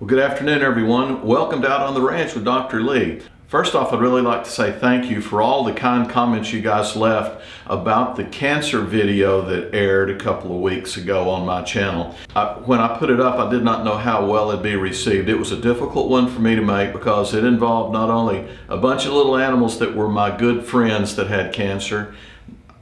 Well, good afternoon, everyone. Welcome to Out on the Ranch with Dr. Lee. First off, I'd really like to say thank you for all the kind comments you guys left about the cancer video that aired a couple of weeks ago on my channel. I, when I put it up, I did not know how well it'd be received. It was a difficult one for me to make because it involved not only a bunch of little animals that were my good friends that had cancer,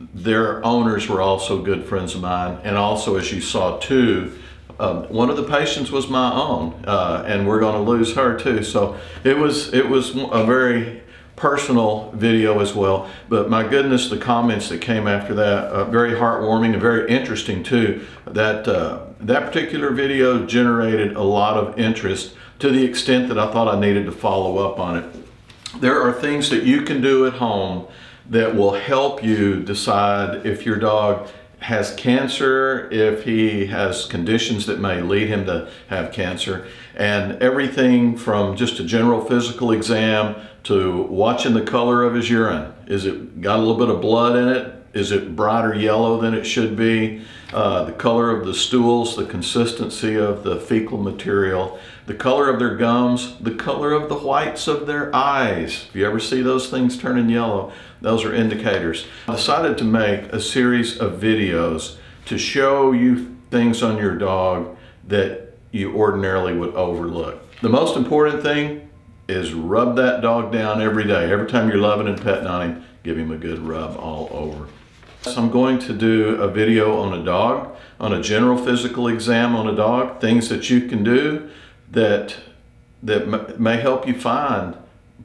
their owners were also good friends of mine, and also, as you saw too, um, one of the patients was my own, uh, and we're going to lose her too. So it was it was a very personal video as well. But my goodness, the comments that came after that, uh, very heartwarming and very interesting too. That uh, that particular video generated a lot of interest to the extent that I thought I needed to follow up on it. There are things that you can do at home that will help you decide if your dog has cancer, if he has conditions that may lead him to have cancer, and everything from just a general physical exam to watching the color of his urine. Is it got a little bit of blood in it? Is it brighter yellow than it should be? Uh, the color of the stools, the consistency of the fecal material, the color of their gums, the color of the whites of their eyes. If you ever see those things turning yellow, those are indicators. I decided to make a series of videos to show you things on your dog that you ordinarily would overlook. The most important thing is rub that dog down every day. Every time you're loving and petting on him, give him a good rub all over. So I'm going to do a video on a dog, on a general physical exam on a dog, things that you can do that, that may help you find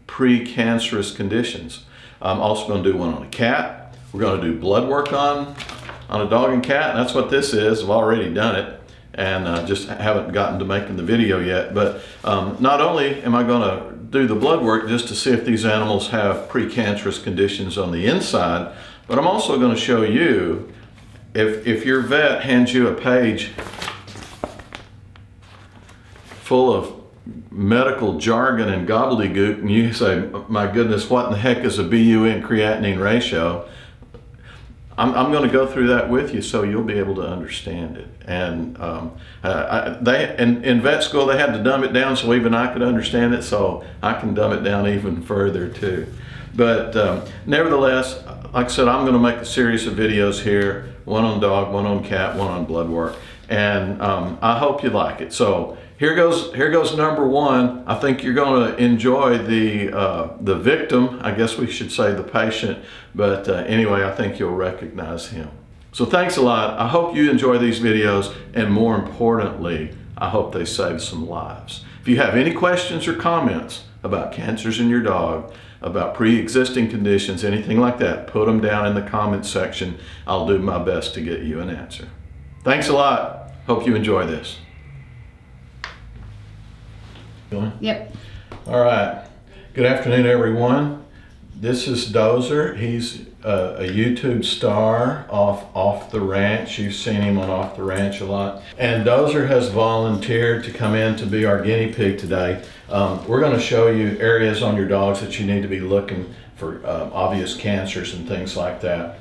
precancerous conditions. I'm also going to do one on a cat. We're going to do blood work on, on a dog and cat. And that's what this is. I've already done it and uh, just haven't gotten to making the video yet. But um, not only am I going to do the blood work just to see if these animals have precancerous conditions on the inside, but I'm also going to show you if, if your vet hands you a page full of medical jargon and gobbledygook and you say, my goodness, what in the heck is a BUN creatinine ratio? I'm, I'm going to go through that with you so you'll be able to understand it. And um, I, they in, in vet school they had to dumb it down so even I could understand it. So I can dumb it down even further too. But um, nevertheless, like I said, I'm going to make a series of videos here: one on dog, one on cat, one on blood work, and um, I hope you like it. So here goes here goes number one. I think you're going to enjoy the uh, the victim. I guess we should say the patient, but uh, anyway, I think you'll recognize him. So thanks a lot. I hope you enjoy these videos, and more importantly, I hope they save some lives. If you have any questions or comments about cancers in your dog, about pre-existing conditions, anything like that, put them down in the comments section. I'll do my best to get you an answer. Thanks a lot. Hope you enjoy this. Yep. All right. Good afternoon, everyone. This is Dozer. He's a, a, YouTube star off Off the Ranch. You've seen him on Off the Ranch a lot. And Dozer has volunteered to come in to be our guinea pig today. Um, we're going to show you areas on your dogs that you need to be looking for uh, obvious cancers and things like that.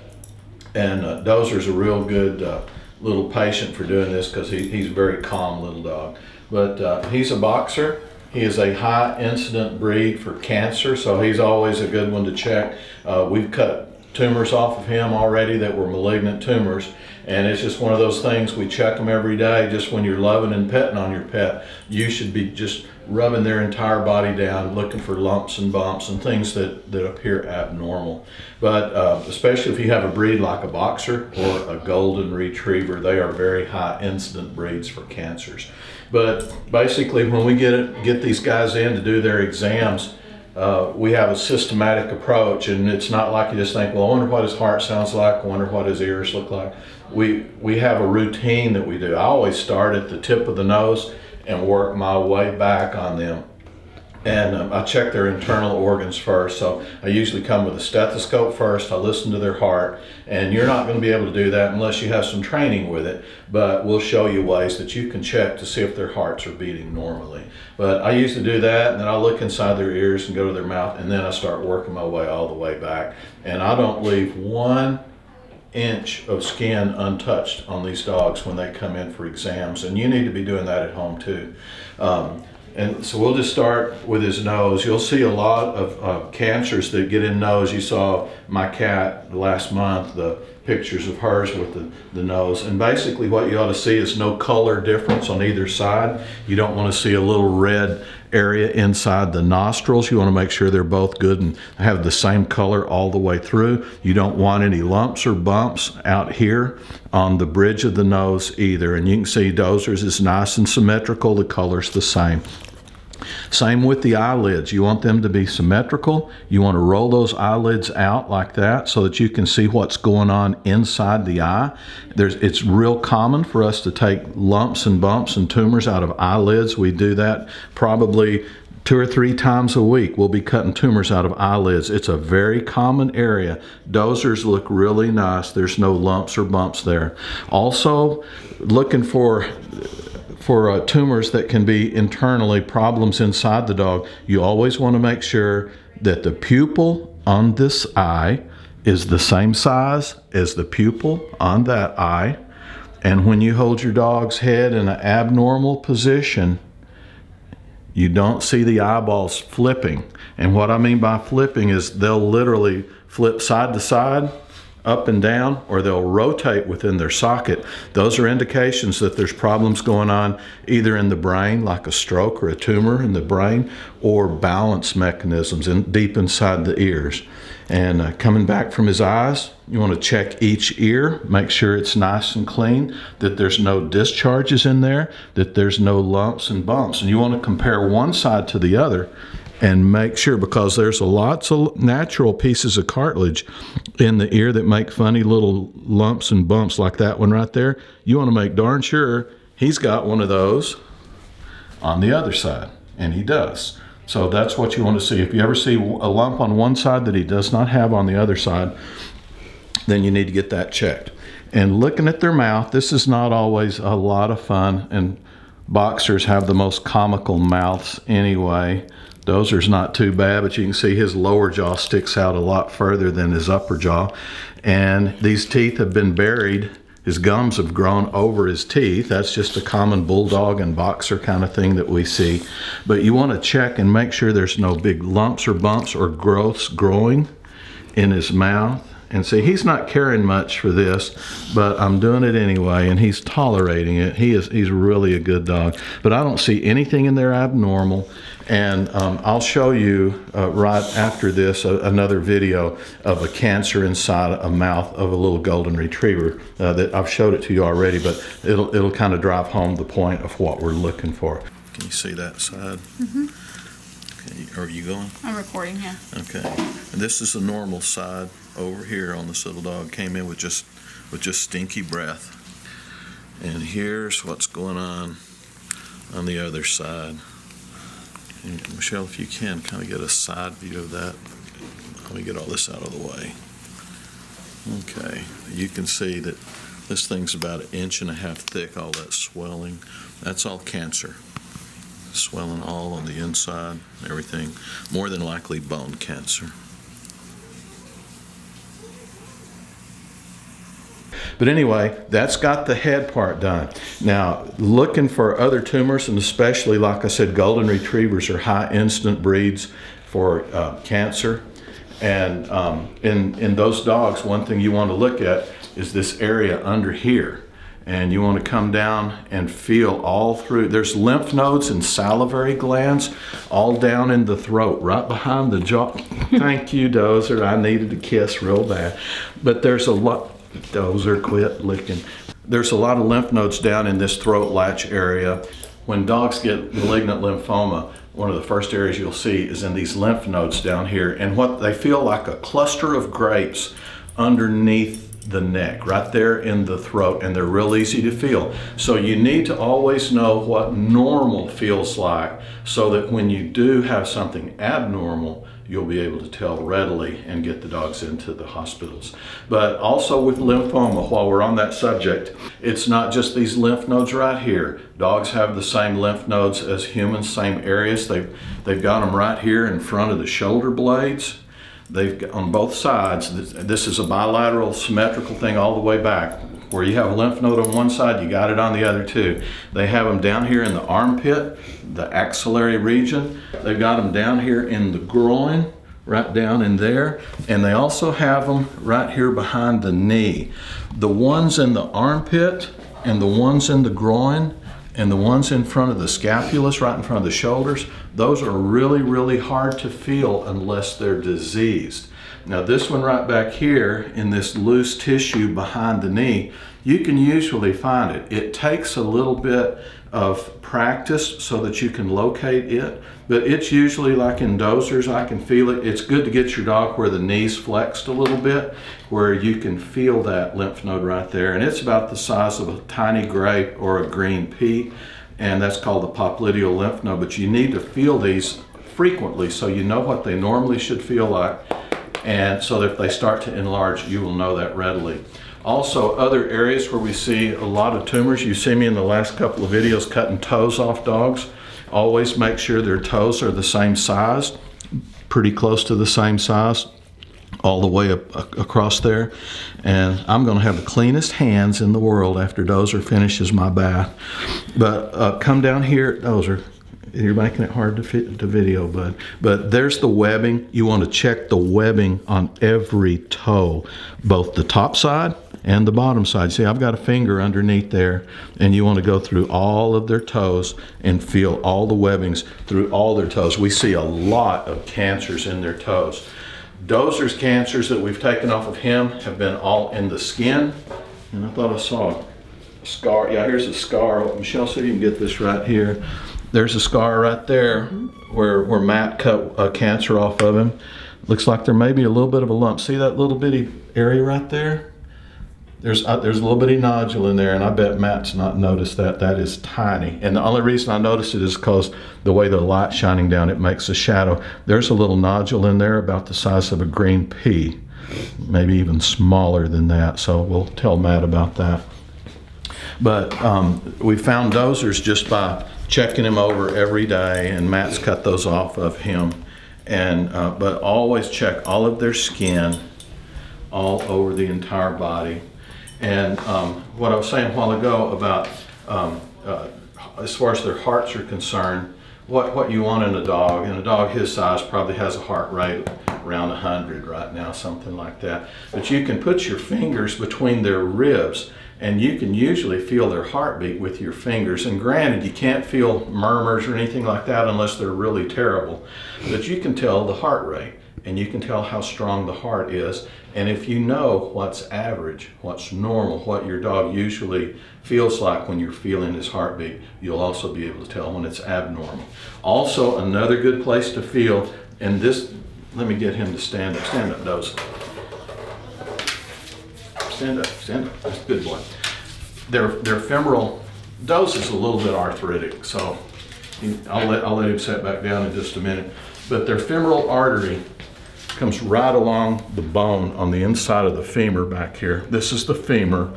And uh, Dozer's a real good uh, little patient for doing this because he, he's a very calm little dog. But uh, he's a boxer he is a high incident breed for cancer, so he's always a good one to check. Uh, we've cut tumors off of him already that were malignant tumors, and it's just one of those things, we check them every day. Just when you're loving and petting on your pet, you should be just rubbing their entire body down, looking for lumps and bumps and things that, that appear abnormal. But uh, especially if you have a breed like a boxer or a golden retriever, they are very high incident breeds for cancers. But basically, when we get get these guys in to do their exams, uh, we have a systematic approach, and it's not like you just think, well, I wonder what his heart sounds like, I wonder what his ears look like. We we have a routine that we do. I always start at the tip of the nose and work my way back on them and um, I check their internal organs first. So I usually come with a stethoscope first. I listen to their heart, and you're not going to be able to do that unless you have some training with it. But we'll show you ways that you can check to see if their hearts are beating normally. But I used to do that, and then I look inside their ears and go to their mouth, and then I start working my way all the way back. And I don't leave one inch of skin untouched on these dogs when they come in for exams, and you need to be doing that at home too. Um, And so we'll just start with his nose. You'll see a lot of uh, cancers that get in nose. You saw my cat last month, the pictures of hers with the, the nose. And basically what you ought to see is no color difference on either side. You don't want to see a little red area inside the nostrils. You want to make sure they're both good and have the same color all the way through. You don't want any lumps or bumps out here on the bridge of the nose either. And you can see Dozer's is nice and symmetrical. The color's the same. Same with the eyelids. You want them to be symmetrical. You want to roll those eyelids out like that so that you can see what's going on inside the eye. There's, it's real common for us to take lumps and bumps and tumors out of eyelids. We do that probably two or three times a week we'll be cutting tumors out of eyelids it's a very common area dozers look really nice there's no lumps or bumps there also looking for for uh, tumors that can be internally problems inside the dog, you always want to make sure that the pupil on this eye is the same size as the pupil on that eye. And when you hold your dog's head in an abnormal position, you don't see the eyeballs flipping. And what I mean by flipping is they'll literally flip side to side up and down or they'll rotate within their socket. Those are indications that there's problems going on either in the brain, like a stroke or a tumor in the brain, or balance mechanisms in, deep inside the ears. And uh, coming back from his eyes, you want to check each ear, make sure it's nice and clean, that there's no discharges in there, that there's no lumps and bumps. And you want to compare one side to the other and make sure because there's lots of natural pieces of cartilage in the ear that make funny little lumps and bumps like that one right there. You want to make darn sure he's got one of those on the other side, and he does. So that's what you want to see. If you ever see a lump on one side that he does not have on the other side, then you need to get that checked. And looking at their mouth, this is not always a lot of fun, and boxers have the most comical mouths anyway. Dozer's not too bad, but you can see his lower jaw sticks out a lot further than his upper jaw. And these teeth have been buried. His gums have grown over his teeth. That's just a common bulldog and boxer kind of thing that we see. But you want to check and make sure there's no big lumps or bumps or growths growing in his mouth. And see, he's not caring much for this, but I'm doing it anyway, and he's tolerating it. He is he's really a good dog. But I don't see anything in there abnormal. And um, I'll show you uh, right after this uh, another video of a cancer inside a mouth of a little golden retriever uh, that I've showed it to you already, but it'll, it'll kind of drive home the point of what we're looking for. Can you see that side? Mm-hmm. Okay, are you going? I'm recording, yeah. Okay. And this is a normal side over here on this little dog. Came in with just with just stinky breath. And here's what's going on on the other side. And Michelle, if you can, kind of get a side view of that. Let me get all this out of the way. Okay, you can see that this thing's about an inch and a half thick, all that swelling. That's all cancer. Swelling all on the inside, everything. More than likely bone cancer. But anyway, that's got the head part done. Now, looking for other tumors, and especially, like I said, golden retrievers are high incident breeds for uh, cancer. And um, in, in those dogs, one thing you want to look at is this area under here. And you want to come down and feel all through. There's lymph nodes and salivary glands all down in the throat, right behind the jaw. Thank you, Dozer. I needed a kiss real bad. But there's a lot, Dozer, quit licking. There's a lot of lymph nodes down in this throat latch area. When dogs get malignant lymphoma, one of the first areas you'll see is in these lymph nodes down here. And what they feel like a cluster of grapes underneath the neck, right there in the throat, and they're real easy to feel. So you need to always know what normal feels like so that when you do have something abnormal, you'll be able to tell readily and get the dogs into the hospitals. But also with lymphoma, while we're on that subject, it's not just these lymph nodes right here. Dogs have the same lymph nodes as humans, same areas. They've, they've got them right here in front of the shoulder blades. They've got on both sides. This is a bilateral symmetrical thing all the way back Where you have a lymph node on one side, you got it on the other too. They have them down here in the armpit, the axillary region. They've got them down here in the groin, right down in there. And they also have them right here behind the knee. The ones in the armpit and the ones in the groin and the ones in front of the scapulus, right in front of the shoulders, those are really, really hard to feel unless they're diseased. Now this one right back here in this loose tissue behind the knee, you can usually find it. It takes a little bit of practice so that you can locate it, but it's usually like in dozers, I can feel it. It's good to get your dog where the knees flexed a little bit, where you can feel that lymph node right there. And it's about the size of a tiny grape or a green pea, and that's called the popliteal lymph node, but you need to feel these frequently so you know what they normally should feel like and so if they start to enlarge, you will know that readily. Also, other areas where we see a lot of tumors, you see me in the last couple of videos cutting toes off dogs. Always make sure their toes are the same size, pretty close to the same size all the way up, across there. And I'm going to have the cleanest hands in the world after Dozer finishes my bath. But uh, come down here, Dozer, you're making it hard to fit the video, bud. But there's the webbing. You want to check the webbing on every toe, both the top side and the bottom side. See, I've got a finger underneath there, and you want to go through all of their toes and feel all the webbings through all their toes. We see a lot of cancers in their toes. Dozer's cancers that we've taken off of him have been all in the skin, and I thought I saw a scar. Yeah, here's a scar. Michelle, if you can get this right here. There's a scar right there where, where Matt cut a cancer off of him. Looks like there may be a little bit of a lump. See that little bitty area right there? There's uh, there's a little bitty nodule in there, and I bet Matt's not noticed that. That is tiny. And the only reason I noticed it is because the way the light's shining down, it makes a shadow. There's a little nodule in there about the size of a green pea, maybe even smaller than that. So we'll tell Matt about that. But um, we found dozers just by checking him over every day, and Matt's cut those off of him. And uh, but always check all of their skin, all over the entire body. And um, what I was saying a while ago about um, uh, as far as their hearts are concerned, what, what you want in a dog, and a dog his size probably has a heart rate around 100 right now, something like that. But you can put your fingers between their ribs and you can usually feel their heartbeat with your fingers. And granted, you can't feel murmurs or anything like that unless they're really terrible, but you can tell the heart rate and you can tell how strong the heart is. And if you know what's average, what's normal, what your dog usually feels like when you're feeling his heartbeat, you'll also be able to tell when it's abnormal. Also, another good place to feel, and this, let me get him to stand up. Stand up, Dose. Stand up. That's a good boy. Their, their femoral dose is a little bit arthritic, so I'll let, I'll let him sit back down in just a minute. But their femoral artery comes right along the bone on the inside of the femur back here. This is the femur,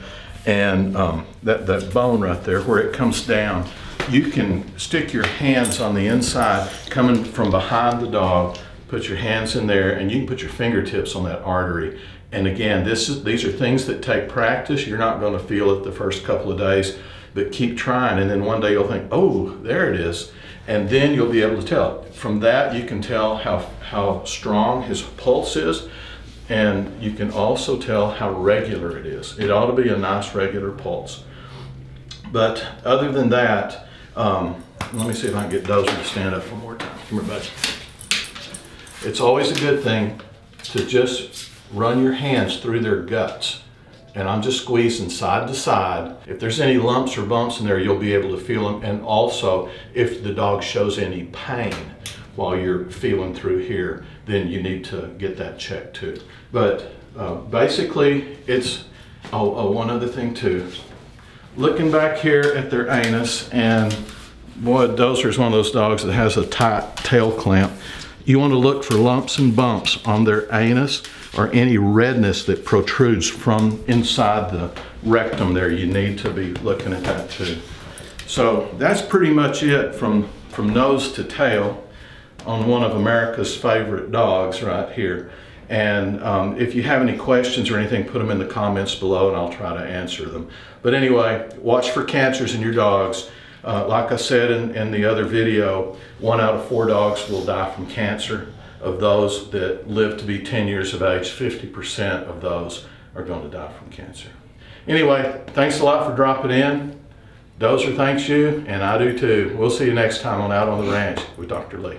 and um, that, that bone right there where it comes down, you can stick your hands on the inside coming from behind the dog, put your hands in there, and you can put your fingertips on that artery and again, this is, these are things that take practice. You're not going to feel it the first couple of days, but keep trying. And then one day you'll think, oh, there it is. And then you'll be able to tell. From that, you can tell how, how strong his pulse is. And you can also tell how regular it is. It ought to be a nice regular pulse. But other than that, um, let me see if I can get Dozer to stand up one more time. Come here, bud. It's always a good thing to just run your hands through their guts. And I'm just squeezing side to side. If there's any lumps or bumps in there, you'll be able to feel them. And also, if the dog shows any pain while you're feeling through here, then you need to get that checked too. But uh, basically, it's, oh, oh, one other thing too. Looking back here at their anus, and boy, Dozer is one of those dogs that has a tight tail clamp. You want to look for lumps and bumps on their anus or any redness that protrudes from inside the rectum there. You need to be looking at that too. So that's pretty much it from, from nose to tail on one of America's favorite dogs right here. And um, if you have any questions or anything, put them in the comments below and I'll try to answer them. But anyway, watch for cancers in your dogs. Uh, like I said in, in the other video, one out of four dogs will die from cancer. Of those that live to be 10 years of age, 50% of those are going to die from cancer. Anyway, thanks a lot for dropping in. Dozer thanks you, and I do too. We'll see you next time on Out on the Ranch with Dr. Lee.